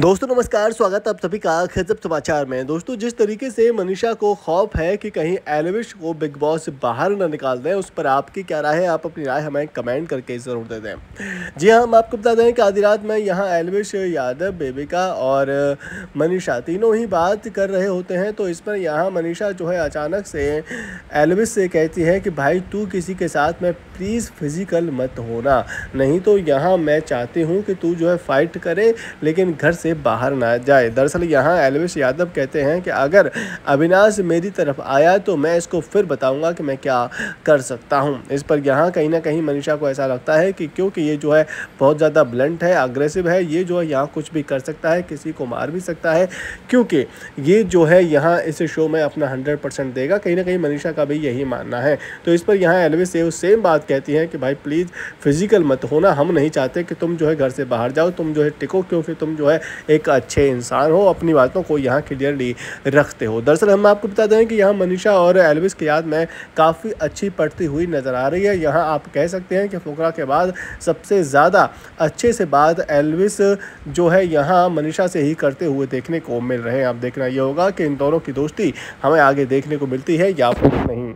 दोस्तों, नमस्कार, स्वागत आप सभी का खजब समाचार में। दोस्तों, जिस तरीके से मनीषा को खौफ है कि कहीं एलविश को बिग बॉस बाहर न निकाल दें, उस पर आपकी क्या राय है, आप अपनी राय हमें कमेंट करके ज़रूर दे दें। जी हाँ हम आपको बता दें कि आधी रात में यहाँ एलविश, यादव, बेबिका और मनीषा तीनों ही बात कर रहे होते हैं तो इस पर यहाँ मनीषा जो है अचानक से एलविश से कहती है कि, भाई, तू किसी के साथ में प्लीज़ फ़िज़िकल मत होना। नहीं तो यहाँ मैं चाहती हूँ कि तू जो है फाइट करे, लेकिन घर से बाहर ना जाए। दरअसल यहाँ एलविश यादव कहते हैं कि अगर अविनाश मेरी तरफ़ आया तो मैं इसको फिर बताऊँगा कि मैं क्या कर सकता हूँ। इस पर यहाँ कहीं ना कहीं मनीषा को ऐसा लगता है कि क्योंकि ये जो है बहुत ज़्यादा ब्लंट है अग्रेसिव है, ये जो है यहाँ कुछ भी कर सकता है, किसी को मार भी सकता है। क्योंकि ये जो है यहाँ इस शो में अपना हंड्रेड देगा। कहीं ना कहीं मनीषा का भी यही मानना है। तो इस पर यहाँ एलविश से सेम बात कहती है कि भाई प्लीज़ फ़िज़िकल मत होना। हम नहीं चाहते कि तुम जो है घर से बाहर जाओ, तुम जो है टिको, क्योंकि तुम जो है एक अच्छे इंसान हो, अपनी बातों को यहाँ क्लियरली रखते हो। दरअसल हम आपको बता दें कि यहाँ मनीषा और एलविस की याद में काफ़ी अच्छी पड़ती हुई नज़र आ रही है। यहाँ आप कह सकते हैं कि फुकरा के बाद सबसे ज़्यादा अच्छे से बात एलविस जो है यहाँ मनीषा से ही करते हुए देखने को मिल रहे हैं। आप देखना ये होगा कि इन दोनों की दोस्ती हमें आगे देखने को मिलती है या फिर नहीं।